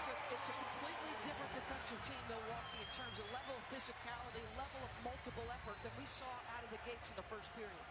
It's a completely different defensive team, Milwaukee, in terms of level of physicality, level of multiple effort than we saw out of the gates in the first period.